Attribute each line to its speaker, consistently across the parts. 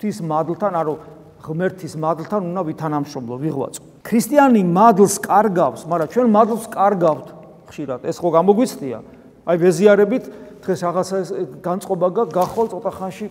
Speaker 1: ღვთის მადლთან, არო ღმერთის მადლთან უნდა ვითანამშრომლო, ვიღვაწო. ქრისტიანი მადლს კარგავს, მაგრამ ჩვენ მადლს კარგავთ ხშირად. ეს ხო გამოგვიცდია? აი ვეზიარებით დღეს რაღაცა განწყობა გახვალ ცოტა ხანში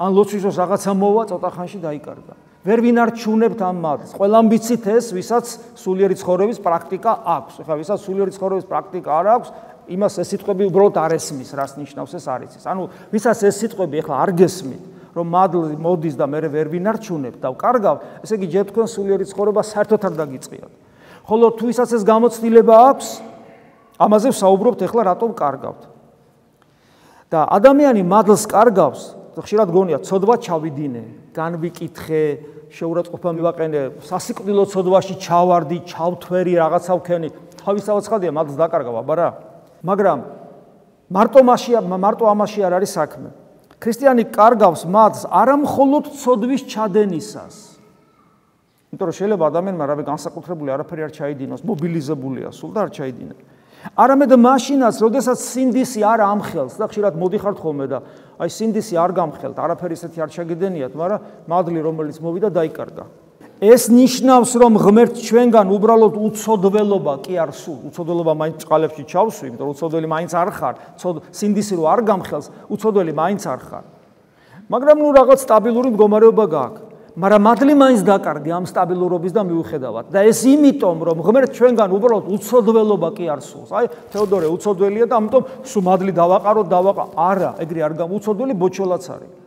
Speaker 1: ან ლოცვის რაღაცა მოვა ცოტა ხანში დაიკარგა. ვერ ვინარჩუნებთ ამ მადლს. ყველამ ვიცით ეს, ვისაც სულიერი ცხოვრების პრაქტიკა აქვს. ეხლა ვისაც სულიერი ცხოვრების პრაქტიკა არ აქვს, იმას ეს სიტყვები უბრალოდ არ ესმის, რას ნიშნავს ეს არ იცის. ანუ ვისაც ეს სიტყვები ეხლა არ გესმით, რომ მადლი მოდის და მე ვერ ვინარჩუნებ და ვკარგავ, ესე იგი ჯერ თქვენ სულიერი ცხოვრება საერთოდ არ დაგიწიათ. ხოლო თუ ვისაც ეს გამოცდილება აქვს, ამაზე ვსაუბრობთ ეხლა რატომ კარგავთ. და ადამიანი მადლს კარგავს, ხშირად გონია, ცოდვა ჩავიდინე, განვიკითხე, შეურაცხყოფა მივაყენე, სასიკვდილო ცოდვაში ჩავარდი, ჩავთვერი, რაღაცა ვქენი. თავისთავად ხადია მადლს დაკარგავ, აბა რა. მაგრამ მარტო მასია, მარტო ამაში არ არის საქმე. ქრისტიანი კარგავს მადლს არამხოლოდ ცოდვის ჩადენისას. იმიტომ რომ შეიძლება ადამიანმა რავი განსაკუთრებული არაფერი არ ჩაიდინოს, მობილიზებულია სულ და არ ჩაიდინებს. არამედ მაშინაც, როდესაც სინდისი არ ამხელს და ხშირად მოდიხართ ხოლმე და აი სინდისი არ გამხელთ, არაფერი ისეთი არ ჩაგედენიათ, მაგრამ მადლი რომელიც მოვიდა დაიკარგა. ეს ნიშნავს, რომ ღმერთ ჩვენგან უბრალოდ უცოდველობა კი არ სულ, უცოდველობა მაინც წყალებში ჩავსვი, იმიტომ რომ უცოდველი მაინც არ ხარ, სინდისი რო არ გამხელს, უცოდველი მაინც არ ხარ. მაგრამ ნუ რაღაც სტაბილური მდგომარეობა გაქვს. მაგრამ მადლი მაინც დაკარგი ამ სტაბილურობის და მიუხედავად და ეს იმიტომ რომ ღმერთ ჩვენგან უბრალოდ უცოდველობა კი არ სულს აი თეოდორე უცოდველია და ამიტომ სულ მადლი დავაყარო დავაყა არა ეგრე არ გამ უცოდველი ბოჩოლაც არის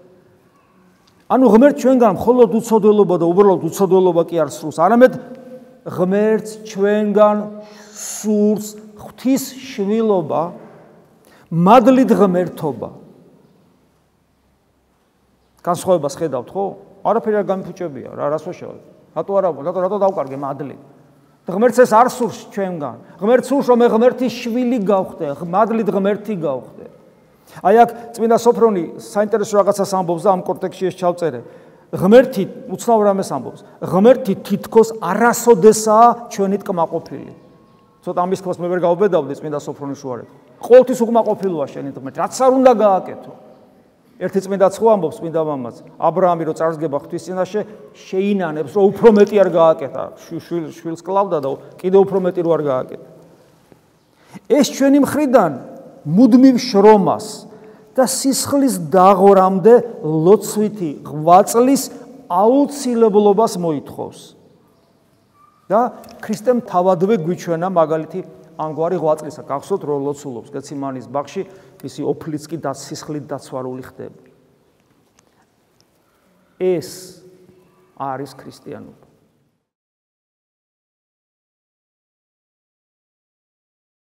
Speaker 1: ანუ ღმერთ ჩვენგან მხოლოდ უცოდველობა და უბრალოდ უცოდველობა კი არ სულს არამედ ღმერთ ჩვენგან სულს ღვთის შვილობა მადლით ღმერთობა. განსხვავებას ხედავთ ხო? არაფერი არ გამიფუჭებია რა რას ვაშავ რატო არა რატო რატო დავკარგე მადლი? ღმერთს ეს არ სურს ჩვენგან. ღმერთს სურს რომ ღმერთის შვილი გავხდე მადლით ღმერთი გავხდე აი აქ წმინდა სოფრონი საინტერესო რაღაცას ამბობს და ამ კონტექსში ეს ჩავწერე. ღმერთი უცნაურ ამას ამბობს. ღმერთი თითქოს არასოდესაა ჩვენი ტკმაყოფილი. ცოტა ამის თქოს მე ვერ გავბედავდი წმინდა სოფრონის შუარეთ ყოველთვის უკმაყოფილოა შენი ღმერთი რაც არ უნდა გააკეთო. ერთი წმინდა ცხო ამბობს წმინდა მამაც აბრაამი რო წარსგება ღვთის წინაშე შეინანებს რომ უფრო მეტი არ გააკეთა. შვილ შვილს კლავდა და კიდე უფრო მეტი რო არ გააკეთა. ეს ჩვენი მხრიდან მუდმივ შრომას და სისხლის დაღორამდე ლოცვითი ღვაწლის აუცილებლობას მოითხოვს. და ქრისტემ თავადვე გვიჩვენა მაგალითი ამგვარი ღვაწლისა. გახსოვთ რომ ლოცულობს გეციმანის ბაღში მისი ოფლიც კი და სისხლით დაცვარული ხდება. ეს არის ქრისტიანობა